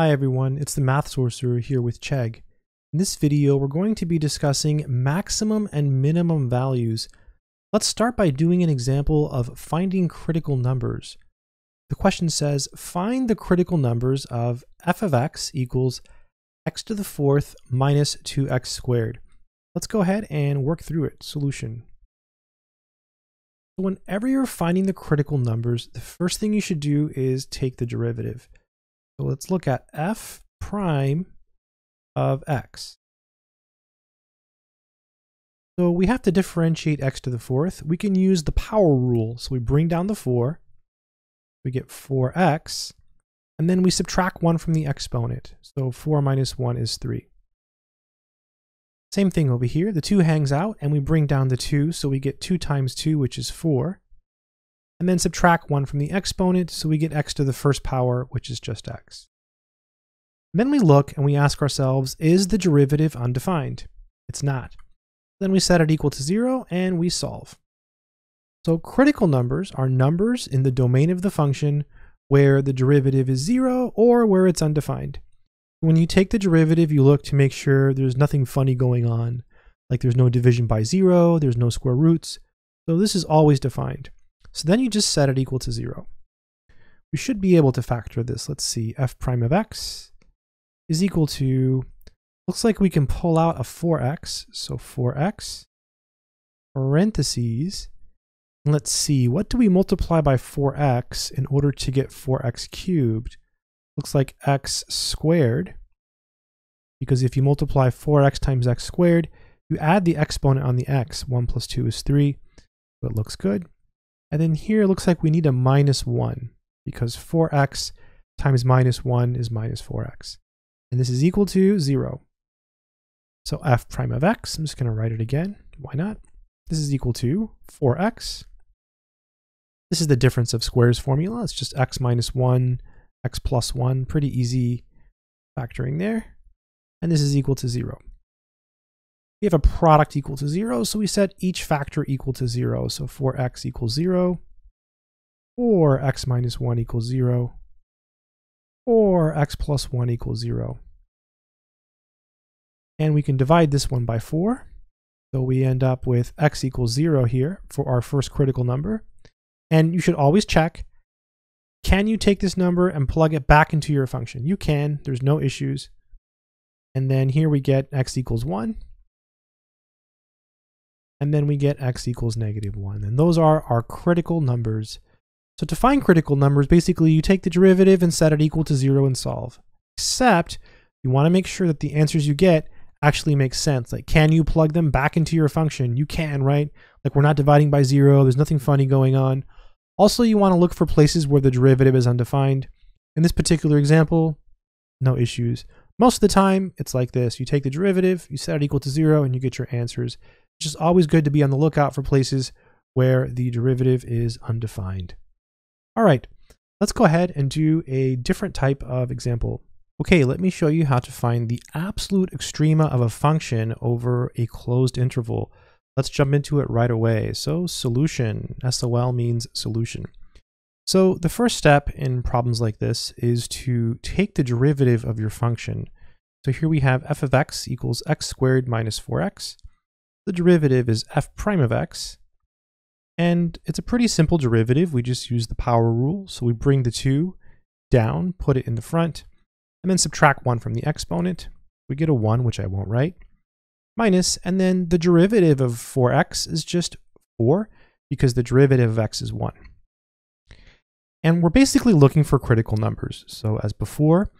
Hi everyone, it's the Math Sorcerer here with Chegg. In this video, we're going to be discussing maximum and minimum values. Let's start by doing an example of finding critical numbers. The question says, find the critical numbers of f of x equals x to the fourth minus 2x squared. Let's go ahead and work through it. Solution. So whenever you're finding the critical numbers, the first thing you should do is take the derivative. So let's look at f prime of x. So we have to differentiate x to the fourth. We can use the power rule. So we bring down the 4. We get 4x. And then we subtract 1 from the exponent. So 4 minus 1 is 3. Same thing over here. The 2 hangs out, and we bring down the 2. So we get 2 times 2, which is 4 and then subtract 1 from the exponent, so we get x to the first power, which is just x. then we look and we ask ourselves, is the derivative undefined? It's not. Then we set it equal to 0 and we solve. So critical numbers are numbers in the domain of the function where the derivative is 0 or where it's undefined. When you take the derivative, you look to make sure there's nothing funny going on, like there's no division by 0, there's no square roots. So this is always defined. So then you just set it equal to 0. We should be able to factor this. Let's see, f prime of x is equal to, looks like we can pull out a 4x. So 4x, parentheses, let's see, what do we multiply by 4x in order to get 4x cubed? Looks like x squared, because if you multiply 4x times x squared, you add the exponent on the x. 1 plus 2 is 3, so it looks good. And then here it looks like we need a minus 1 because 4x times minus 1 is minus 4x. And this is equal to 0. So f prime of x, I'm just going to write it again. Why not? This is equal to 4x. This is the difference of squares formula. It's just x minus 1, x plus 1. Pretty easy factoring there. And this is equal to 0. We have a product equal to 0, so we set each factor equal to 0. So 4x equals 0, or x minus 1 equals 0, or x plus 1 equals 0. And we can divide this one by 4. So we end up with x equals 0 here for our first critical number. And you should always check, can you take this number and plug it back into your function? You can, there's no issues. And then here we get x equals 1 and then we get x equals negative 1. And those are our critical numbers. So to find critical numbers, basically you take the derivative and set it equal to 0 and solve. Except you want to make sure that the answers you get actually make sense. Like, can you plug them back into your function? You can, right? Like, we're not dividing by 0. There's nothing funny going on. Also, you want to look for places where the derivative is undefined. In this particular example, no issues. Most of the time, it's like this. You take the derivative, you set it equal to 0, and you get your answers. It's just always good to be on the lookout for places where the derivative is undefined. All right, let's go ahead and do a different type of example. Okay, let me show you how to find the absolute extrema of a function over a closed interval. Let's jump into it right away. So solution, SOL means solution. So the first step in problems like this is to take the derivative of your function. So here we have f of x equals x squared minus 4x. The derivative is f prime of x. And it's a pretty simple derivative. We just use the power rule. So we bring the 2 down, put it in the front, and then subtract 1 from the exponent. We get a 1, which I won't write, minus, and then the derivative of 4x is just 4, because the derivative of x is 1. And we're basically looking for critical numbers. So as before,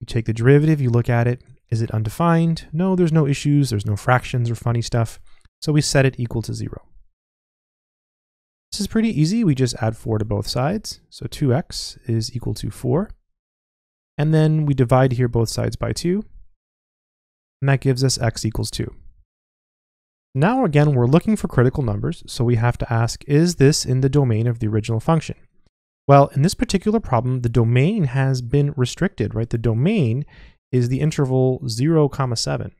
you take the derivative, you look at it, is it undefined? No, there's no issues, there's no fractions or funny stuff. So we set it equal to 0. This is pretty easy. We just add 4 to both sides. So 2x is equal to 4. And then we divide here both sides by 2. And that gives us x equals 2. Now again, we're looking for critical numbers, so we have to ask, is this in the domain of the original function? Well, in this particular problem, the domain has been restricted, right? The domain is the interval 0, comma 7.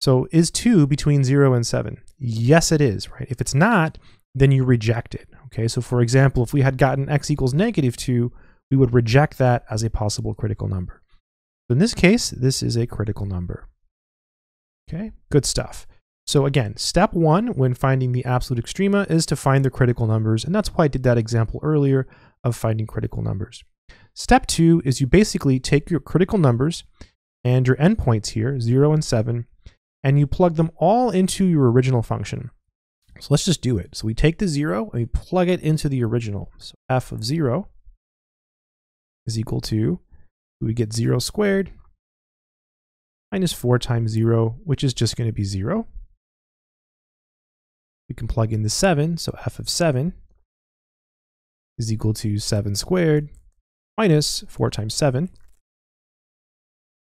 So is 2 between 0 and 7? Yes, it is, right? If it's not, then you reject it, okay? So for example, if we had gotten x equals negative 2, we would reject that as a possible critical number. So in this case, this is a critical number. Okay, good stuff. So again, step one when finding the absolute extrema is to find the critical numbers, and that's why I did that example earlier of finding critical numbers. Step two is you basically take your critical numbers and your endpoints here, 0 and 7, and you plug them all into your original function. So let's just do it. So we take the 0 and we plug it into the original. So f of 0 is equal to, we get 0 squared minus 4 times 0, which is just going to be 0. We can plug in the 7, so f of 7 is equal to 7 squared minus 4 times 7.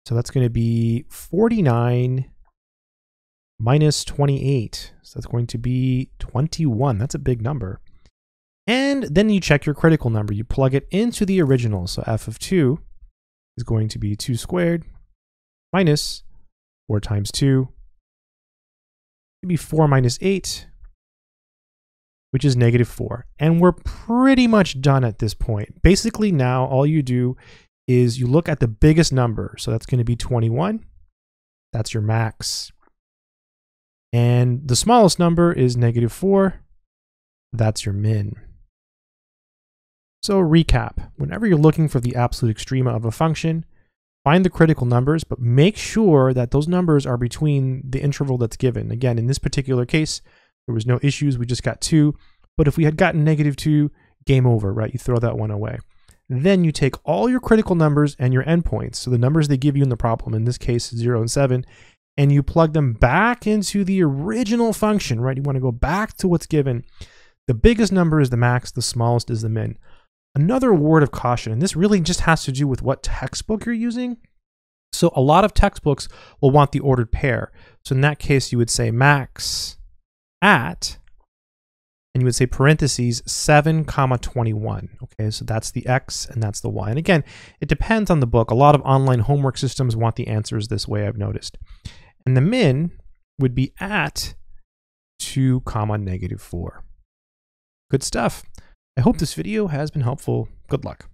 So that's going to be 49 minus 28. So that's going to be 21. That's a big number. And then you check your critical number. You plug it into the original. So f of 2 is going to be 2 squared minus 4 times 2. It'd be 4 minus 8, which is negative 4. And we're pretty much done at this point. Basically now all you do is you look at the biggest number. So that's going to be 21. That's your max. And the smallest number is negative 4. That's your min. So recap, whenever you're looking for the absolute extrema of a function, find the critical numbers, but make sure that those numbers are between the interval that's given. Again, in this particular case, there was no issues. We just got 2. But if we had gotten negative 2, game over, right? You throw that one away. Then you take all your critical numbers and your endpoints, so the numbers they give you in the problem, in this case 0 and 7, and you plug them back into the original function, right? You want to go back to what's given. The biggest number is the max, the smallest is the min. Another word of caution, and this really just has to do with what textbook you're using. So a lot of textbooks will want the ordered pair. So in that case, you would say max at and you would say parentheses 7 comma 21 okay so that's the x and that's the y. And again it depends on the book. A lot of online homework systems want the answers this way i've noticed. And the min would be at 2 comma negative 4 good stuff. I hope this video has been helpful. Good luck